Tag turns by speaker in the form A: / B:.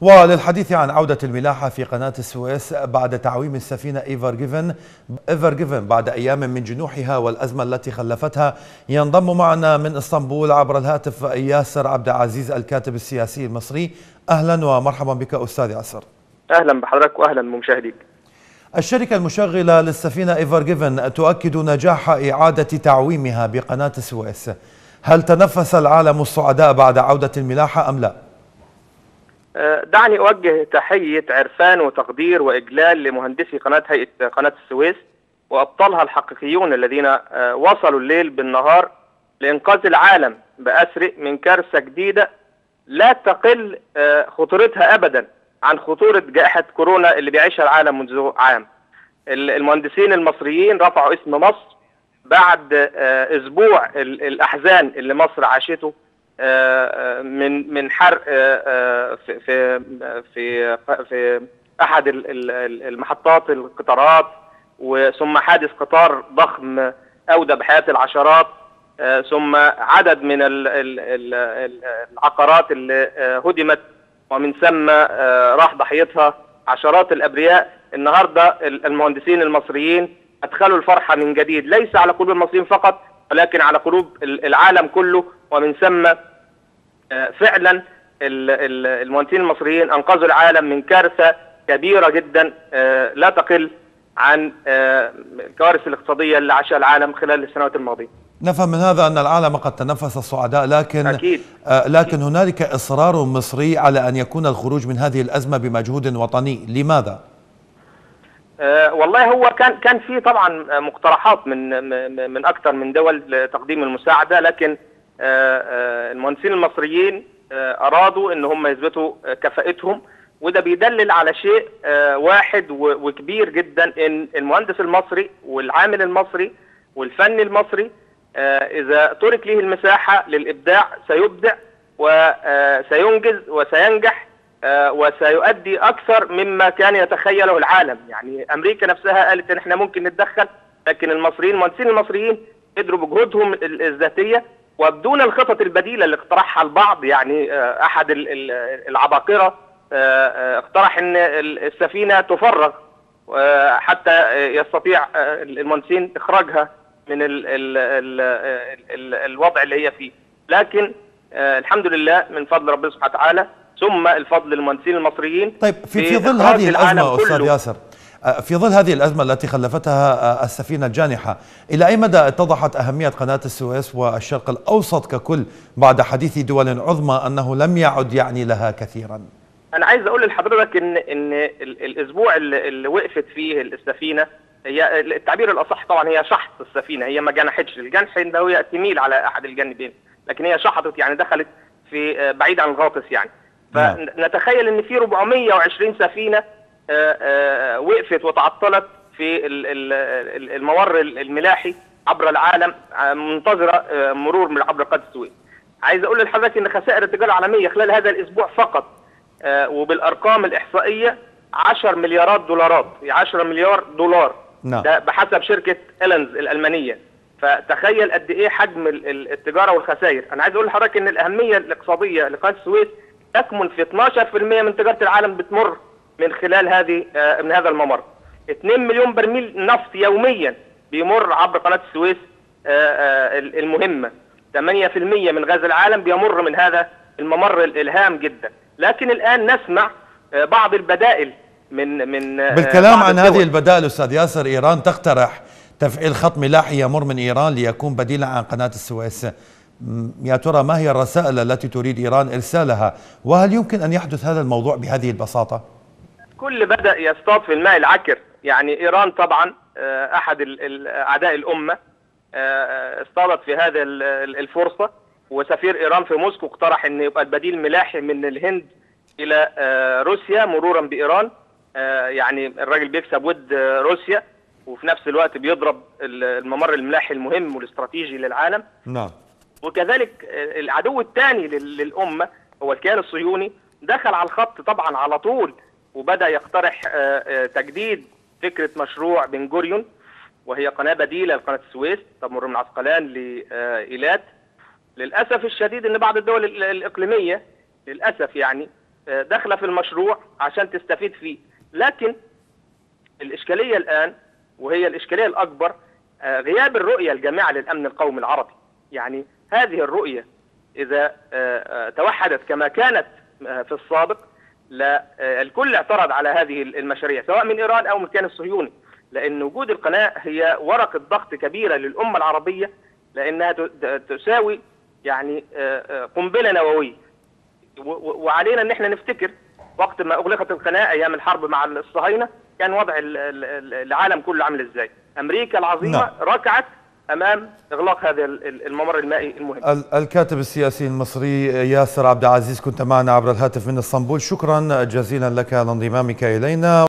A: وللحديث عن عودة الملاحة في قناة السويس بعد تعويم السفينة إيفر جيفن إيفر جيفن بعد أيام من جنوحها والأزمة التي خلفتها. ينضم معنا من إسطنبول عبر الهاتف ياسر عبد العزيز الكاتب السياسي المصري. أهلا ومرحبا بك أستاذ ياسر.
B: أهلا بحضرتك وأهلا بمشاهديك
A: الشركة المشغلة للسفينة إيفر جيفن تؤكد نجاح إعادة تعويمها بقناة السويس. هل تنفس العالم الصعداء بعد عودة الملاحة أم لا؟
B: دعني أوجه تحية عرفان وتقدير وإجلال لمهندسي قناة هيئة قناة السويس وأبطالها الحقيقيون الذين وصلوا الليل بالنهار لإنقاذ العالم بأسر من كارثة جديدة لا تقل خطورتها أبدا عن خطورة جائحة كورونا اللي بيعيشها العالم منذ عام. المهندسين المصريين رفعوا اسم مصر بعد أسبوع الأحزان اللي مصر عاشته من من حرق في في في في أحد المحطات القطارات وثم حادث قطار ضخم اودى بحياه العشرات ثم عدد من العقارات اللي هدمت ومن ثم راح ضحيتها عشرات الأبرياء. النهارده المهندسين المصريين أدخلوا الفرحة من جديد ليس على قلوب المصريين فقط ولكن على قلوب العالم كله ومن ثم فعلا المهندسين المصريين أنقذوا العالم من كارثة كبيرة جدا لا تقل عن الكوارث الاقتصادية اللي عاشها العالم خلال السنوات الماضية.
A: نفهم من هذا أن العالم قد تنفس الصعداء لكن
B: أكيد.
A: لكن هنالك إصرار مصري على أن يكون الخروج من هذه الأزمة بمجهود وطني، لماذا؟
B: أه والله هو كان كان في طبعا مقترحات من من أكثر من دول لتقديم المساعدة لكن المهندسين المصريين أرادوا إن هم يثبتوا كفاءتهم وده بيدلل على شيء واحد وكبير جدا إن المهندس المصري والعامل المصري والفني المصري إذا ترك له المساحة للإبداع سيبدع وسينجز وسينجح وسيؤدي أكثر مما كان يتخيله العالم. يعني أمريكا نفسها قالت إن إحنا ممكن نتدخل لكن المصريين المهندسين المصريين قدروا بجهودهم الذاتية وبدون الخطط البديلة اللي اقترحها البعض يعني أحد العباقرة اقترح إن السفينة تفرغ حتى يستطيع المهندسين إخراجها من ال ال ال ال الوضع اللي هي فيه. لكن الحمد لله من فضل ربنا سبحانه وتعالى ثم الفضل للمهندسين المصريين
A: طيب في في ظل هذه الأزمة أستاذ ياسر في ظل هذه الأزمة التي خلفتها السفينة الجانحة إلى أي مدى اتضحت أهمية قناة السويس والشرق الأوسط ككل بعد حديث دول عظمى أنه لم يعد يعني لها كثيرا؟
B: أنا عايز أقول لحضرتك إن إن الأسبوع اللي, وقفت فيه السفينة هي التعبير الأصح طبعا هي شحط السفينة هي ما جنحتش. الجنح اللي هو تميل على أحد الجانبين لكن هي شحطت يعني دخلت في بعيد عن الغاطس يعني. فنتخيل إن في 420 سفينة وقفت وتعطلت في الممر الملاحي عبر العالم منتظرة مرور من عبر قناة السويس. عايز أقول لحضرتك إن خسائر التجارة العالمية خلال هذا الأسبوع فقط وبالأرقام الإحصائية 10 مليارات دولارات 10 مليار دولار
A: نعم.
B: ده بحسب شركة ايلنز الألمانية فتخيل قد إيه حجم التجارة والخسائر أنا عايز أقول لحضرتك إن الأهمية الاقتصادية لقناة السويس تكمن في 12% من تجارة العالم بتمر من خلال هذه من هذا الممر. 2 مليون برميل نفط يوميا بيمر عبر قناة السويس المهمة. 8% من غاز العالم بيمر من هذا الممر الهام جدا. لكن الآن نسمع بعض البدائل من من
A: بالكلام عن هذه البدائل أستاذ ياسر إيران تقترح تفعيل خط ملاحي يمر من إيران ليكون بديلا عن قناة السويس. يا ترى ما هي الرسائل التي تريد إيران إرسالها؟ وهل يمكن أن يحدث هذا الموضوع بهذه البساطة؟
B: كل بدأ يصطاد في الماء العكر. يعني إيران طبعا أحد أعداء الأمة اصطادت في هذا الفرصة. وسفير إيران في موسكو اقترح إن يبقى البديل ملاحي من الهند إلى روسيا مرورا بإيران. يعني الراجل بيكسب ود روسيا. وفي نفس الوقت بيضرب الممر الملاحي المهم والاستراتيجي للعالم.
A: نعم.
B: وكذلك العدو الثاني للأمة هو الكيان الصهيوني. دخل على الخط طبعا على طول وبدأ يقترح تجديد فكرة مشروع بن جوريون وهي قناة بديلة لقناة السويس تمر من عسقلان لإيلات. للأسف الشديد إن بعض الدول الإقليمية للأسف يعني آه، داخلة في المشروع عشان تستفيد فيه. لكن الإشكالية الآن وهي الإشكالية الأكبر آه، غياب الرؤية الجامعة للأمن القومي العربي. يعني هذه الرؤية إذا آه، آه، توحدت كما كانت آه، في السابق لا آه، الكل اعترض على هذه المشاريع سواء من إيران أو من الكيان الصهيوني لأن وجود القناة هي ورقه ضغط كبيرة للأمة العربية لأنها ت- ت- تساوي يعني آه، آه، قنبلة نووية و- و- وعلينا إن إحنا نفتكر وقت ما أغلقت القناة أيام الحرب مع الصهاينة كان وضع ال- ال- ال- العالم كله عامل إزاي؟ أمريكا العظيمة
A: نعم.
B: ركعت أمام إغلاق هذا ال- ال- الممر المائي المهم.
A: ال- الكاتب السياسي المصري ياسر عبد العزيز كنت معنا عبر الهاتف من إسطنبول شكرا جزيلا لك على انضمامك إلينا